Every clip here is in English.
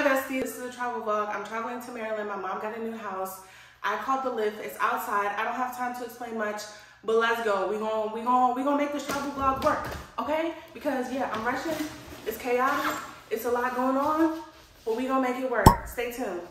Hi this is a travel vlog. I'm traveling to Maryland. My mom got a new house. I called the Lyft. It's outside. I don't have time to explain much, but let's go. We're gonna we gonna we gonna make this travel vlog work, okay? Because yeah, I'm rushing. It's chaotic. It's a lot going on, but we gonna make it work. Stay tuned.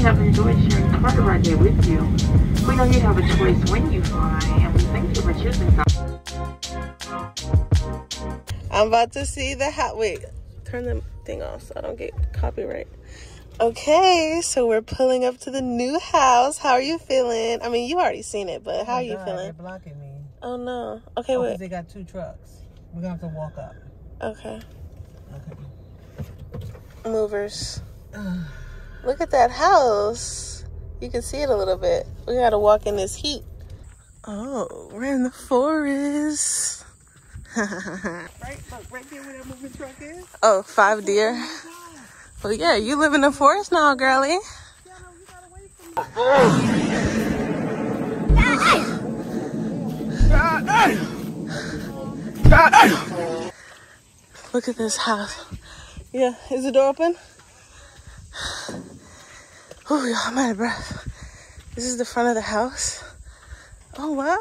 Have enjoyed sharing part of our day with you. We know you have a choice when you fly, and we thank you for choosing I'm about to see the hat. Wait, turn the thing off so I don't get copyright. Okay, so we're pulling up to the new house. How are you feeling? I mean, you already seen it, but how oh are you God, feeling? They're blocking me. Oh no. Okay, oh, wait. They got two trucks. We're gonna have to walk up. Okay. Okay. Movers. Look at that house. You can see it a little bit. We gotta walk in this heat. Oh, we're in the forest. right, look, right there where that moving truck is. Oh, five deer. Oh well, yeah, you live in the forest now, girlie. Look at this house. Yeah, is the door open? Oh, y'all, I'm out of breath. This is the front of the house. Oh, wow.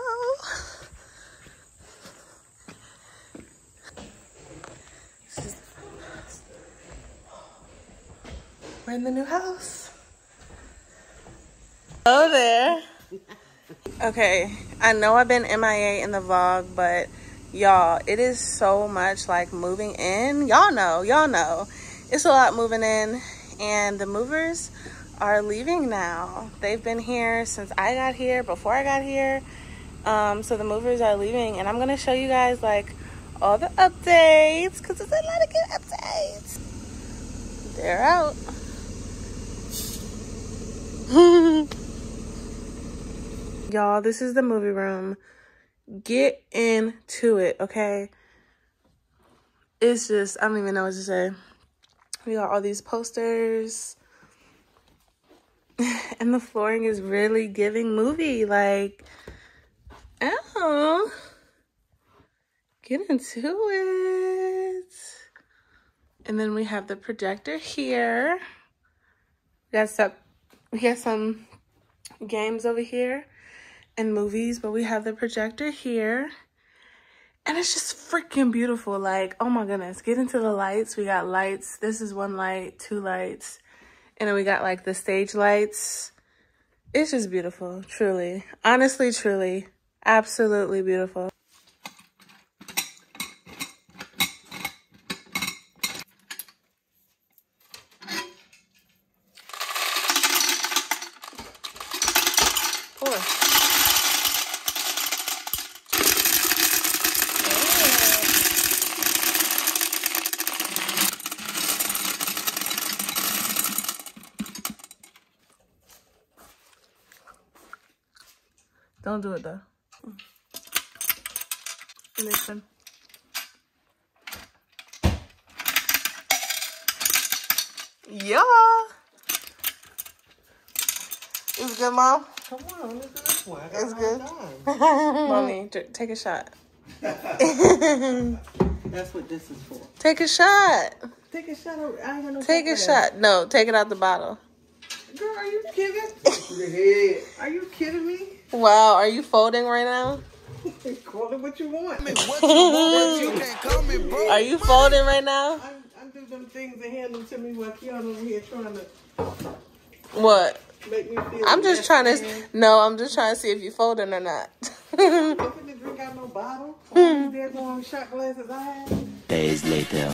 We're in the new house. Hello there. Okay, I know I've been MIA in the vlog, but y'all it is so much like moving in y'all know y'all know it's a lot moving in and the movers are leaving now they've been here since i got here before i got here um, so the movers are leaving and i'm to show you guys like all the updates because there's a lot of good updates they're out y'all this is the movie room get into it, okay? It's just, I don't even know what to say. We got all these posters. And the flooring is really giving movie. Like, oh. Get into it. And then we have the projector here. We got some, we got some games over here and movies, but we have the projector here. And it's just freaking beautiful. Like, oh my goodness. Get into the lights. We got lights. This is one light, two lights. And then we got like the stage lights. It's just beautiful, truly. Honestly, truly. Absolutely beautiful. Don't do it though. And this one. Yeah. It's good, mom. Come on, look at this one. It's good. all. Mommy, take a shot. That's what this is for. Take a shot. Take a shot. I ain't got no Take a cup shot. No, take it out the bottle. Girl, are you kidding? Are you kidding me? Wow, are you folding right now? Call it what you want. Are you folding right now? I, I do them things and hand them to me while Keon over here trying to What? make me feel. I'm just trying than. to. No, I'm just trying to see if you folding or not. I'm drink out no bottle. All these there going shot glasses I have. Days later.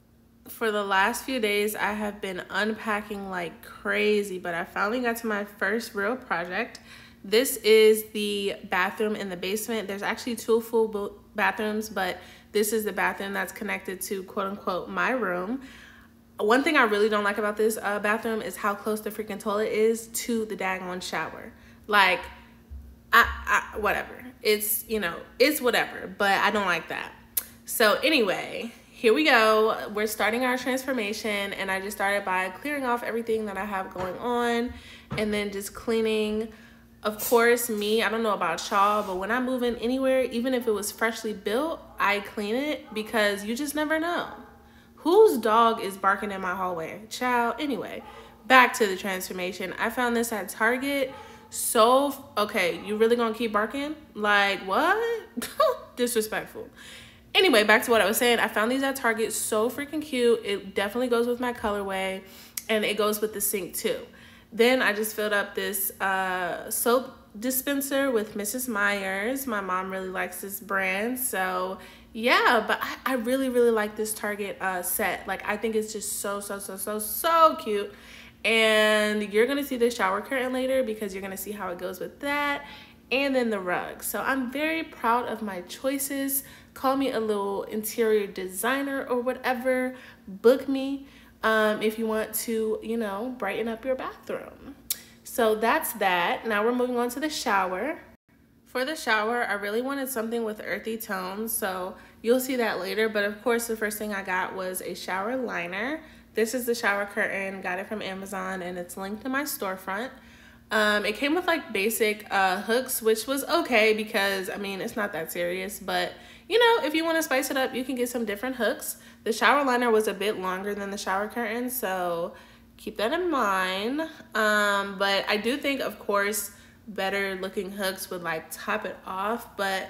For the last few days, I have been unpacking like crazy, but I finally got to my first real project. This is the bathroom in the basement. There's actually two full bathrooms, but this is the bathroom that's connected to quote unquote my room. One thing I really don't like about this uh, bathroom is how close the freaking toilet is to the daggone shower. Like, I, I whatever. It's you know it's whatever, but I don't like that. So anyway, here we go. We're starting our transformation, and I just started by clearing off everything that I have going on, and then just cleaning. Of course, me, I don't know about y'all, but when I move in anywhere, even if it was freshly built, I clean it because you just never know. Whose dog is barking in my hallway? Child. Anyway, back to the transformation. I found this at Target. So, okay, you really gonna keep barking? Like, what? Disrespectful. Anyway, back to what I was saying. I found these at Target. So freaking cute. It definitely goes with my colorway and it goes with the sink too. Then I just filled up this uh, soap dispenser with Mrs. Meyer's. My mom really likes this brand. So yeah, but I, I really, really like this Target uh, set. Like I think it's just so, so, so, so, so cute. And you're gonna see the shower curtain later because you're gonna see how it goes with that. And then the rug. So I'm very proud of my choices. Call me a little interior designer or whatever. Book me um, if you want to, you know, brighten up your bathroom. So that's that. Now we're moving on to the shower. For the shower, I really wanted something with earthy tones, so you'll see that later. But of course, the first thing I got was a shower liner. This is the shower curtain, got it from Amazon, and it's linked to my storefront. Um, it came with like basic uh, hooks, which was okay because I mean, it's not that serious, but you know, if you want to spice it up, you can get some different hooks. The shower liner was a bit longer than the shower curtain, so keep that in mind. Um, but I do think, of course, better looking hooks would like top it off, but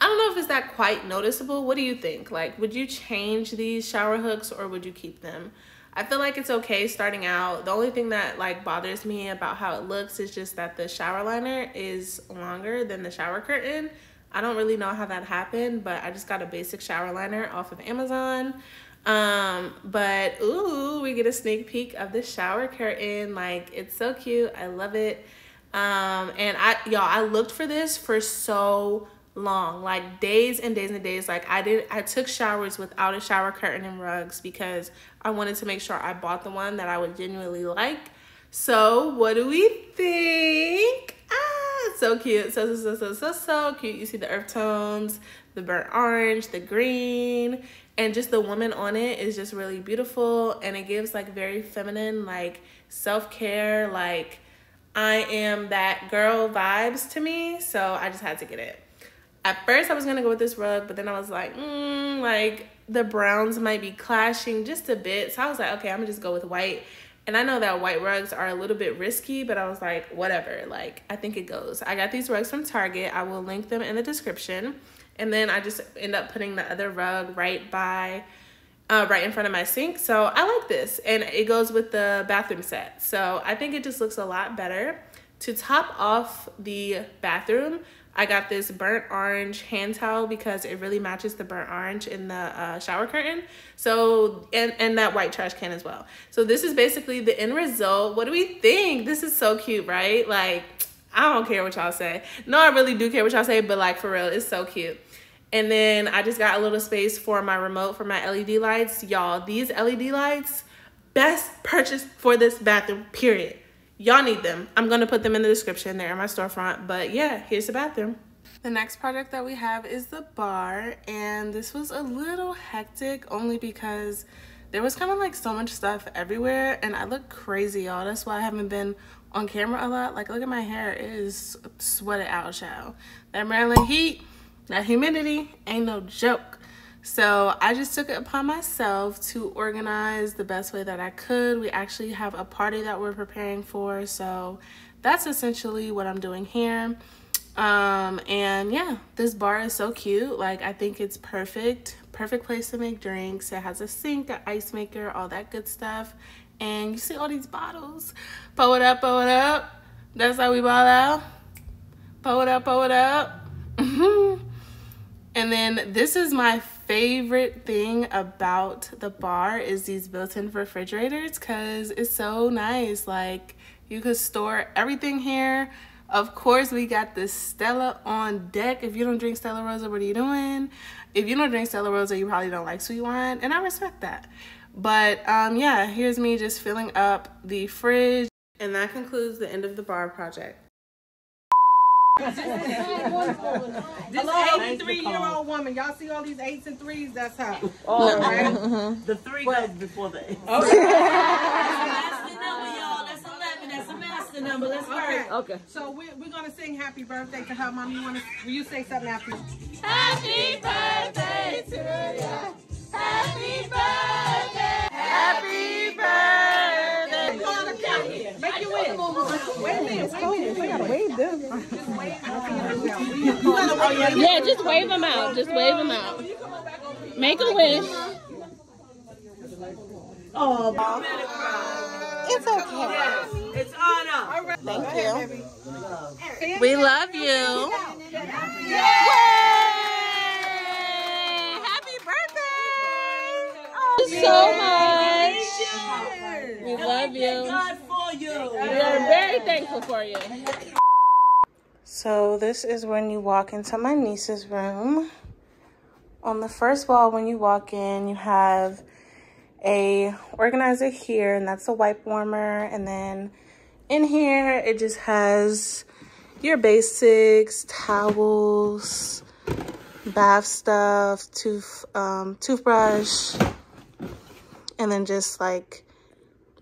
I don't know if it's that quite noticeable. What do you think? Like, would you change these shower hooks or would you keep them? I feel like it's okay starting out. The only thing that like bothers me about how it looks is just that the shower liner is longer than the shower curtain. I don't really know how that happened, but I just got a basic shower liner off of Amazon. Um, but ooh, we get a sneak peek of the shower curtain. Like it's so cute. I love it. Um, and I y'all, I looked for this for so long, like days and days and days. Like I did I took showers without a shower curtain and rugs because I wanted to make sure I bought the one that I would genuinely like. So what do we think? Ah, so cute. So, so, so, so, so, so cute. You see the earth tones, the burnt orange, the green, and just the woman on it is just really beautiful. And it gives like very feminine, like self-care, like I am that girl vibes to me. So I just had to get it. At first I was gonna go with this rug, but then I was like, mm, like the browns might be clashing just a bit. So I was like, okay, I'm gonna just go with white. And I know that white rugs are a little bit risky, but I was like, whatever. Like, I think it goes. I got these rugs from Target. I will link them in the description. And then I just end up putting the other rug right by, uh, right in front of my sink. So I like this. And it goes with the bathroom set. So I think it just looks a lot better. To top off the bathroom, I got this burnt orange hand towel because it really matches the burnt orange in the uh, shower curtain. So, and, and that white trash can as well. So this is basically the end result. What do we think? This is so cute, right? Like, I don't care what y'all say. No, I really do care what y'all say, but like for real, it's so cute. And then I just got a little space for my remote for my LED lights. Y'all, these LED lights, best purchase for this bathroom, period. Y'all need them. I'm going to put them in the description. They're in my storefront. But yeah, here's the bathroom. The next project that we have is the bar and this was a little hectic only because there was kind of like so much stuff everywhere and I look crazy y'all. That's why I haven't been on camera a lot. Like look at my hair, it is sweated out child. That Maryland heat, that humidity ain't no joke. So I just took it upon myself to organize the best way that I could. We actually have a party that we're preparing for. So that's essentially what I'm doing here. Um, and yeah, this bar is so cute. Like I think it's perfect, perfect place to make drinks. It has a sink, an ice maker, all that good stuff. And you see all these bottles. Pull it up, pull it up. That's how we ball out. Pull it up, pull it up. and then this is my favorite thing about the bar is these built-in refrigerators because it's so nice. Like you could store everything here of course, we got the Stella on deck. If you don't drink Stella Rosa, what are you doing? If you don't drink Stella Rosa, you probably don't like sweet wine, and I respect that. But um, yeah, here's me just filling up the fridge. And that concludes the end of the bar project. This 83 year old woman, y'all see all these eights and threes? That's her. Oh, right? the three goes before the eight. the number. Y'all. That's 1. That's a master number. Let's okay. Okay. So we're, we're going to sing happy birthday to her. Mom, you want to, will you say something after? Happy birthday to you. Happy birthday. Happy birthday. Make. Wait a minute. Wait a minute. We got to wave them. Yeah, just wave them out. Just wave them out. Make a wish. Oh, it's okay. It's Anna. Thank you. We love you. Yay! Happy birthday! Oh, so much. We love you. God for you. We are very thankful for you. So this is when you walk into my niece's room. On the first wall, when you walk in, you have a organizer here and that's a wipe warmer and then in here it just has your basics towels bath stuff tooth um, toothbrush and then just like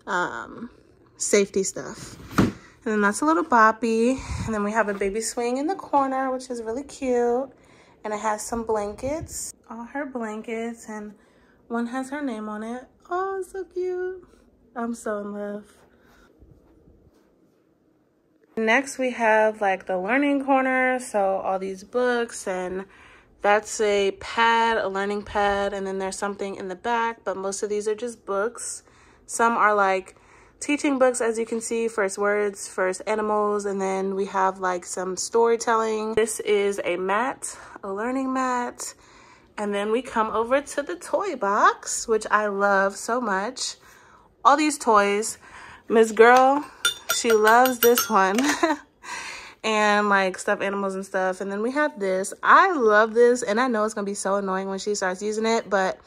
um, safety stuff and then that's a little boppy and then we have a baby swing in the corner which is really cute and it has some blankets all her blankets and one has her name on it. Oh, so cute. I'm so in love. Next, we have like the learning corner. So all these books and that's a pad, a learning pad. And then there's something in the back, but most of these are just books. Some are like teaching books, as you can see, first words, first animals, and then we have like some storytelling. This is a mat, a learning mat. And then we come over to the toy box, which I love so much. All these toys. Miss Girl, she loves this one. and like stuffed animals and stuff. And then we have this. I love this. And I know it's to be so annoying when she starts using it. But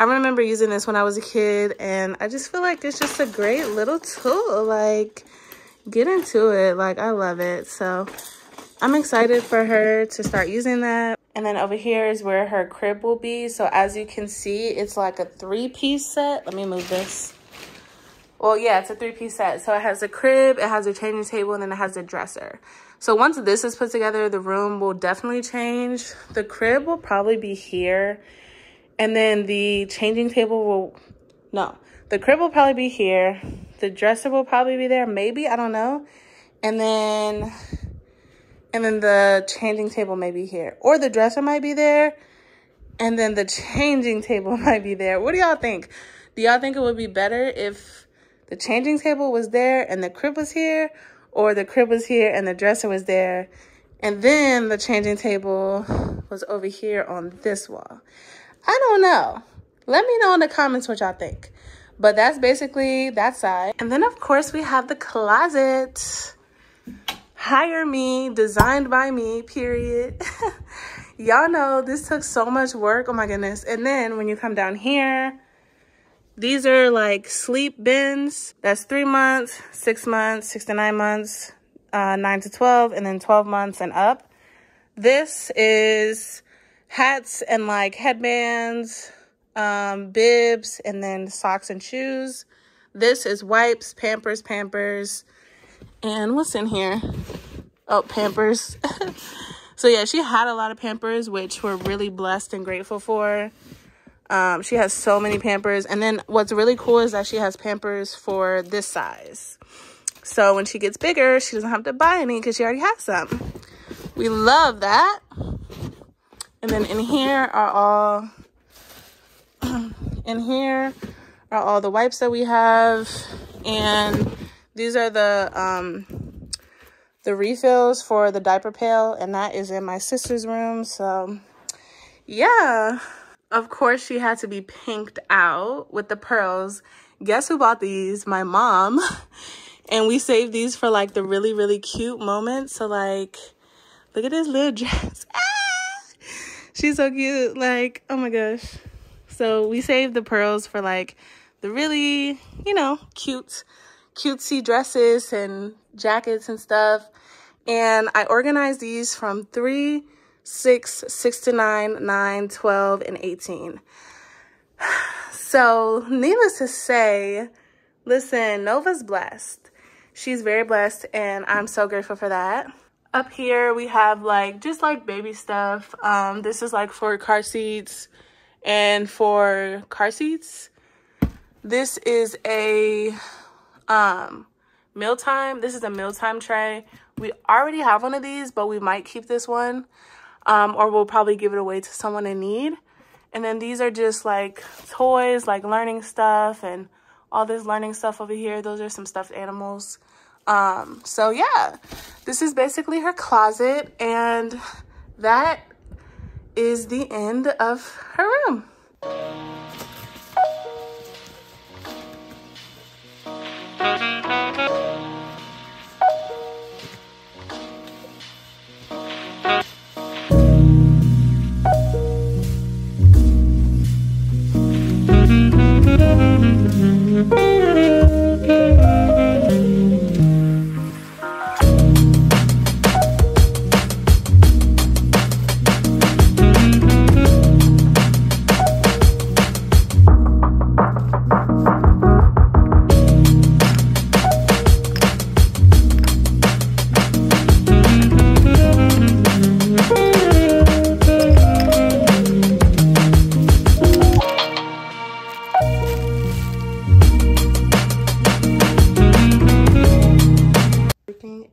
I remember using this when I was a kid. And I just feel like it's just a great little tool. Like, get into it. Like, I love it. So I'm excited for her to start using that. And then over here is where her crib will be. So as you can see, it's like a three-piece set. Let me move this. Well, yeah, it's a three-piece set. So it has a crib, it has a changing table, and then it has a dresser. So once this is put together, the room will definitely change. The crib will probably be here. And then the changing table will, no. The crib will probably be here. The dresser will probably be there, maybe, I don't know. And then and then the changing table may be here. Or the dresser might be there. And then the changing table might be there. What do y'all think? Do y'all think it would be better if the changing table was there and the crib was here? Or the crib was here and the dresser was there? And then the changing table was over here on this wall. I don't know. Let me know in the comments what y'all think. But that's basically that side. And then, of course, we have the closet hire me, designed by me, period. Y'all know this took so much work. Oh my goodness. And then when you come down here, these are like sleep bins. That's three months, six months, six to nine months. uh, 9 to 12, and then 12 months and up. This is hats and like headbands, um, bibs, and then socks and shoes. This is wipes, Pampers, Pampers, and what's in here? Oh, Pampers. so yeah, she had a lot of Pampers, which we're really blessed and grateful for. Um, she has so many Pampers. And then what's really cool is that she has Pampers for this size. So when she gets bigger, she doesn't have to buy any because she already has some. We love that. And then in here are all, in here are all the wipes that we have. And these are the, um, the refills for the diaper pail. And that is in my sister's room. So yeah. Of course, she had to be pinked out with the pearls. Guess who bought these? My mom. And we saved these for like the really, really cute moments. So like, look at this little dress. She's so cute. Like, oh my gosh. So we saved the pearls for like the really, you know, cute, cutesy dresses and jackets and stuff. And I organized these from three, six, six to nine, nine, 12, and 18. So needless to say, listen, Nova's blessed. She's very blessed and I'm so grateful for that. Up here we have like just like baby stuff. Um, this is like for car seats and for car seats. This is a um mealtime. This is a mealtime tray. We already have one of these, but we might keep this one. Um, or we'll probably give it away to someone in need. And then these are just like toys, like learning stuff and all this learning stuff over here. Those are some stuffed animals. Um, so yeah, this is basically her closet and that is the end of her room.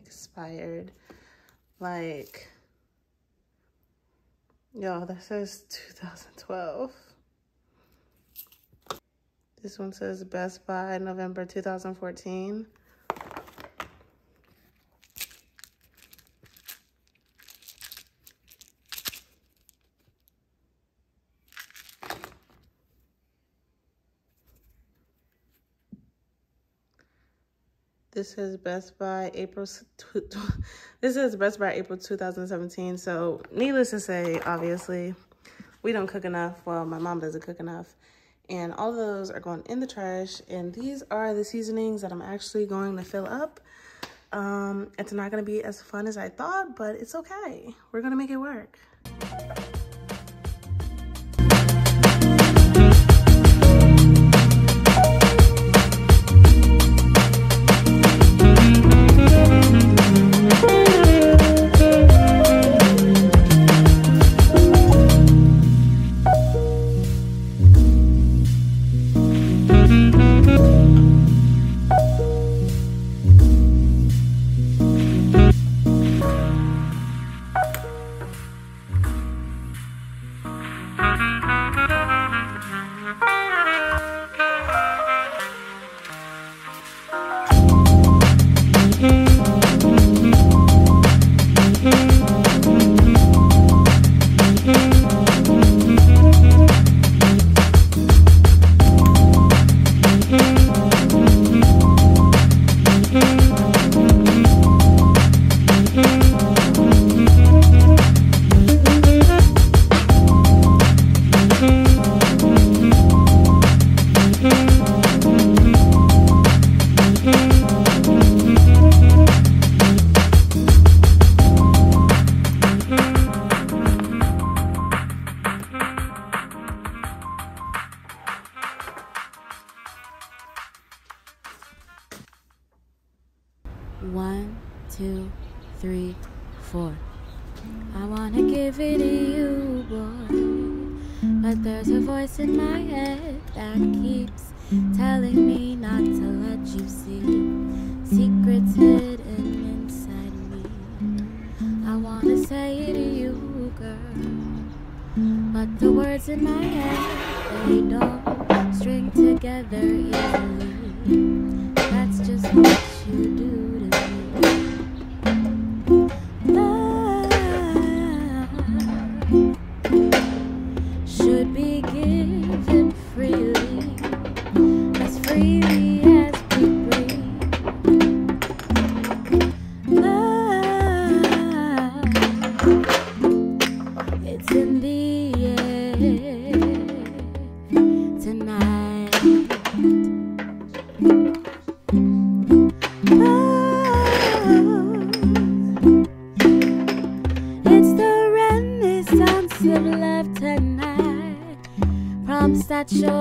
Expired. Like, that says 2012. This one says Best Buy November 2014. This is Best Buy April. This is Best Buy April 2017. So, needless to say, obviously, we don't cook enough. Well, my mom doesn't cook enough. And all those are going in the trash. And these are the seasonings that I'm actually going to fill up. Um, it's not going to be as fun as I thought, but it's okay. We're going to make it work. Promise that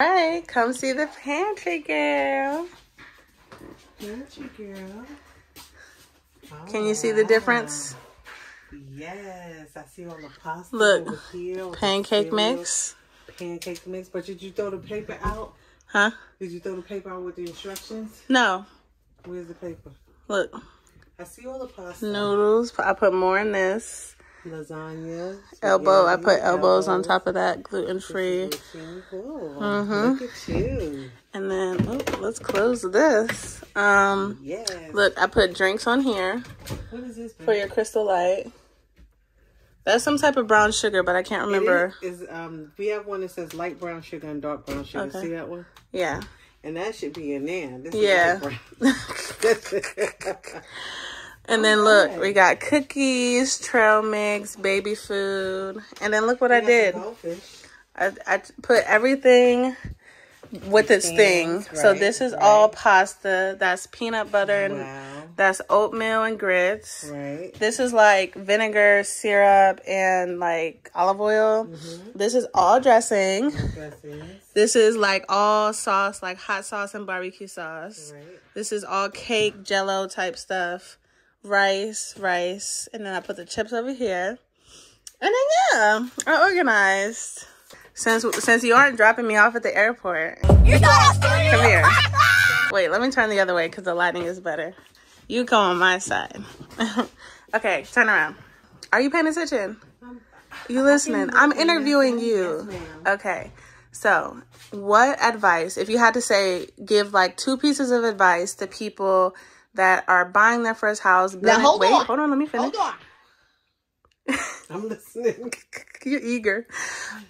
Hey, come see the pantry girl. Pantry girl. Can you see the difference? Yes, I see all the pasta Look, over here. Pancake mix. Pancake mix. But did you throw the paper out? Huh? Did you throw the paper out with the instructions? No. Where's the paper? Look, I see all the pasta. noodles. I put more in this. Lasagna. Elbow. I put elbows on top of that, gluten free. Cool. Mhm. Look at you. And then oh, let's close this. Um, Yes. look, I put drinks on here What is this? for your crystal light. That's some type of brown sugar, but I can't remember. It is, is um we have one that says light brown sugar and dark brown sugar. Okay. See that one? Yeah. And that should be in there. This is Yeah. And then look, we got cookies, trail mix, baby food, and then look what I did. I, I, put everything with its thing. Things, So this is all pasta. That's peanut butter and Wow. that's oatmeal and grits. Right. This is like vinegar, syrup, and like olive oil. Mm-hmm. This is all dressing. This is like all sauce, like hot sauce and barbecue sauce. Right. This is all cake, jello type stuff. Rice, rice. And then I put the chips over here. And then yeah, I organized. Since since you aren't dropping me off at the airport. Come here. Wait, let me turn the other way because the lighting is better. You go on my side. okay, turn around. Are you paying attention? You listening? I'm interviewing you. Okay. So, what advice, if you had to say, give like two pieces of advice to people that are buying their first house? Now, hold wait, on. hold on, let me finish. Hold on. I'm listening. You're eager.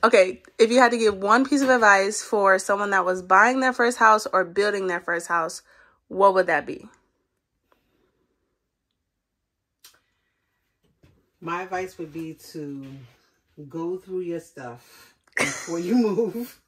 Okay, if you had to give one piece of advice for someone that was buying their first house or building their first house, what would that be? My advice would be to go through your stuff before you move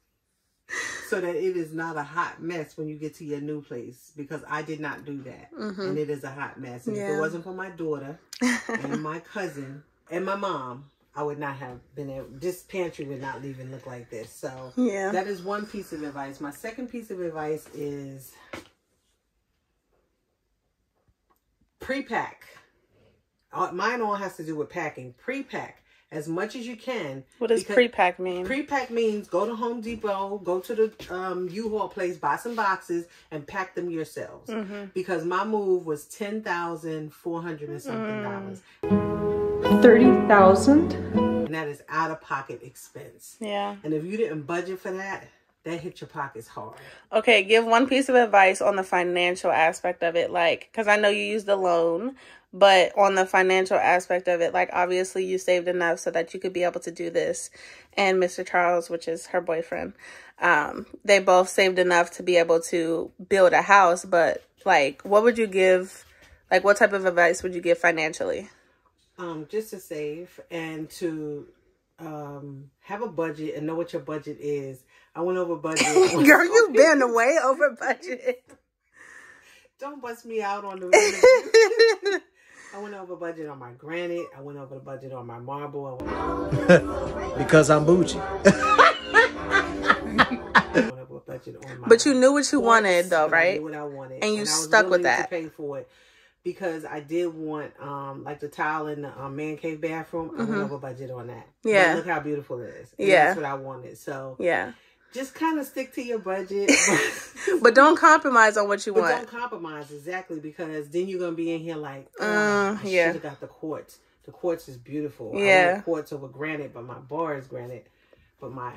so that it is not a hot mess when you get to your new place because I did not do that. Mm-hmm. And it is a hot mess. And if it wasn't for my daughter and my cousin and my mom, I would not have been able. This pantry would not even look like this. So Yeah. that is one piece of advice. My second piece of advice is pre-pack. Mine all has to do with packing. Pre-pack as much as you can. What does pre-pack mean? Pre-pack means go to Home Depot, go to the um, U-Haul place, buy some boxes, and pack them yourselves. Mm-hmm. Because my move was ten thousand four hundred and something Mm. dollars, Thirty thousand. and that is out of pocket expense. yeah. And if you didn't budget for that, that hit your pockets hard. Okay, give one piece of advice on the financial aspect of it. Like, because I know you used the loan, but on the financial aspect of it, like, obviously you saved enough so that you could be able to do this. And Mr. Charles, which is her boyfriend, um, they both saved enough to be able to build a house. But, like, what would you give? Like, what type of advice would you give financially? Um, just to save and to um have a budget and know what your budget is. I went over budget. Girl, you've been way over budget. Don't bust me out on the interview. I went over budget on my granite. I went over the budget on my marble. I went because I'm bougie. I went over budget on my. But you knew what you quartz, wanted, though, but I right? knew what I wanted, And you I was stuck with that. To pay for it because I did want um like the tile in the um, man cave bathroom. I went over budget on that. But Mm-hmm. Yeah. look how beautiful it is. And Yeah. that's what I wanted. So Yeah. Just kind of stick to your budget. But don't compromise on what you want. don't compromise exactly because then you're gonna be in here like, oh, Uh, I yeah. should have got the quartz. The quartz is beautiful. I Yeah. quartz over granite, but my bar is granite, but my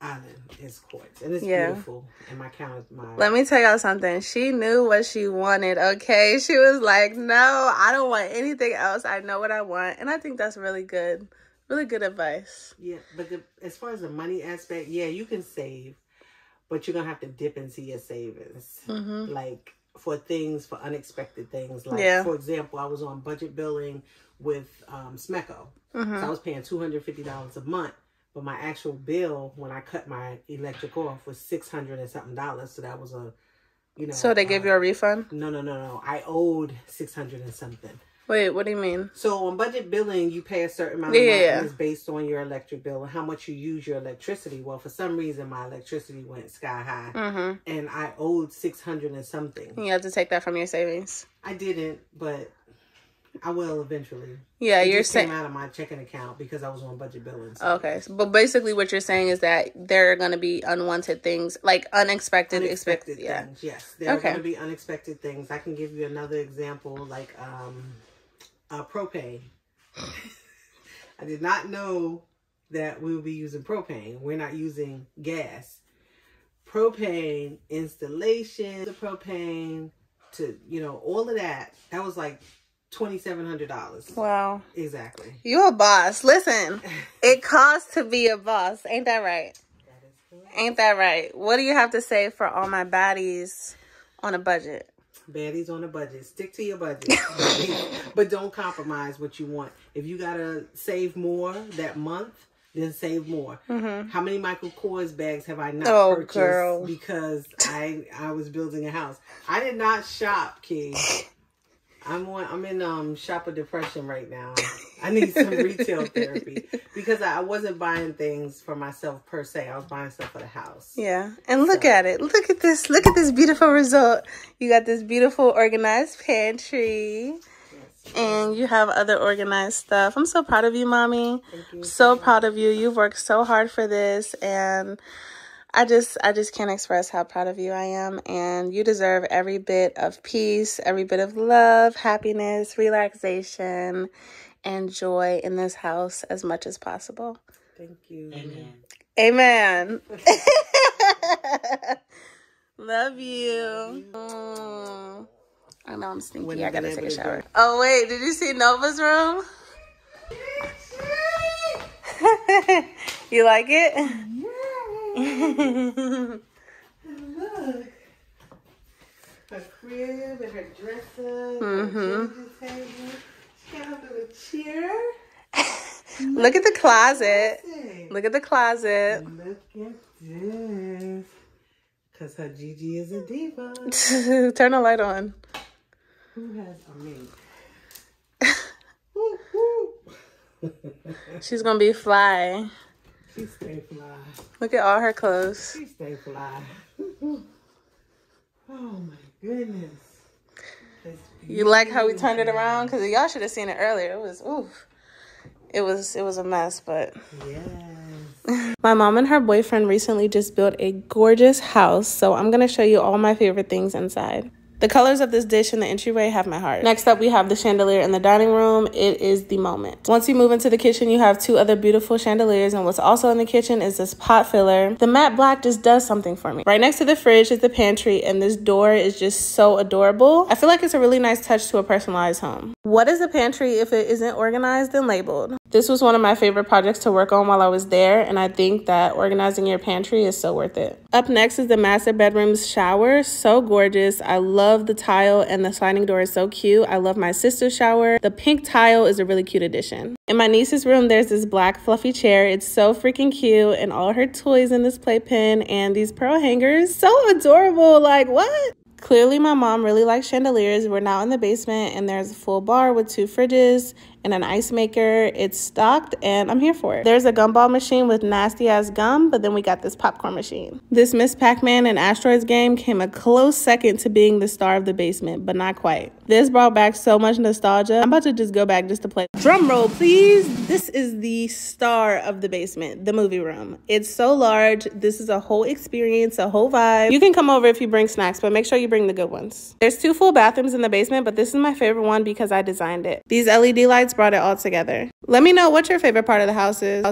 island is quartz, and it's Yeah. beautiful. And my counter, my Let me tell y'all something. She knew what she wanted, okay? She was like, no, I don't want anything else. I know what I want. And I think that's really good. Really good advice. yeah. But the, as far as the money aspect, yeah, you can save, but you're gonna have to dip into your savings, like for things for unexpected things. Like Yeah. for example, I was on budget billing with um, SMECO. So I was paying two hundred fifty dollars a month, but my actual bill when I cut my electric off was six hundred and something dollars. So that was a, you know. So they gave uh, you a refund? No, no, no, no. I owed six hundred and something. Wait, what do you mean? So on budget billing, you pay a certain amount Yeah, of yeah, it's based on your electric bill and how much you use your electricity. Well, for some reason, my electricity went sky high, Mm-hmm. and I owed six hundred and something. You have to take that from your savings. I didn't, but I will eventually. Yeah, It you're came saying. out of my checking account because I was on budget billing. So Okay, so- but basically, what you're saying is that there are going to be unwanted things, like unexpected, unexpected expected. Yeah. things. Yes, there Okay. are going to be unexpected things. I can give you another example, like um, uh, propane. I did not know that we would be using propane. We're not using gas. Propane installation, the propane to you know all of that. That was like twenty seven hundred dollars. Wow. Exactly. You a boss. Listen, it costs to be a boss. Ain't that right? Ain't that right? What do you have to say for all my baddies on a budget? Baddies on a budget. Stick to your budget. but don't compromise what you want. If you gotta save more that month, then save more. How many Michael Kors bags have I not Mm-hmm. Oh, purchased girl. because I I was building a house? I did not shop, kid. I'm on, I'm in um shopper depression right now. I need some retail therapy because I wasn't buying things for myself per se. I was buying stuff for the house. Yeah. And look at it. Look at this. Look at this beautiful result. You got this beautiful organized pantry. And you have other organized stuff. I'm so proud of you, mommy. So proud of you. You've worked so hard for this and I just I just can't express how proud of you I am and you deserve every bit of peace, every bit of love, happiness, relaxation, and joy in this house as much as possible. Thank you. Amen. Amen. Love you. Mm. I know I'm stinky. When I gotta take a shower. go- Oh wait, did you see Nova's room? you like it? Look. Her crib and her dresser, Mhm. her. She got her little chair. Look at the closet. Look at the closet. Look at this. Cause her Gigi is a diva. Turn the light on. Who has a woo. She's gonna be fly. She stay fly. Look at all her clothes. She stay fly. oh my goodness. You like how we turned it around? Cause y'all should have seen it earlier. It was oof. It was it was a mess, but yes. My mom and her boyfriend recently just built a gorgeous house, so I'm gonna show you all my favorite things inside. The colors of this dish in the entryway have my heart. Next up, we have the chandelier in the dining room. It is the moment. Once you move into the kitchen, you have two other beautiful chandeliers, and what's also in the kitchen is this pot filler. The matte black just does something for me. Right next to the fridge is the pantry, and this door is just so adorable. I feel like it's a really nice touch to a personalized home. What is a pantry if it isn't organized and labeled? This was one of my favorite projects to work on while I was there, and I think that organizing your pantry is so worth it. Up next is the master bedroom's shower. So gorgeous. I love the tile, and the sliding door is so cute. I love my sister's shower. The pink tile is a really cute addition. In my niece's room, there's this black fluffy chair. It's so freaking cute, and all her toys in this playpen, and these pearl hangers. So adorable. Like, what? Clearly, my mom really likes chandeliers. We're now in the basement, and there's a full bar with two fridges and an ice maker. It's stocked, and I'm here for it. There's a gumball machine with nasty ass gum, but then we got this popcorn machine. This Miss Pac Man and Asteroids game came a close second to being the star of the basement, but not quite. This brought back so much nostalgia. I'm about to just go back just to play. Drum roll, please. This is the star of the basement, the movie room. It's so large. This is a whole experience, a whole vibe. You can come over if you bring snacks, but make sure you bring the good ones. There's two full bathrooms in the basement, but this is my favorite one because I designed it. These LED lights brought it all together. Let me know what your favorite part of the house is.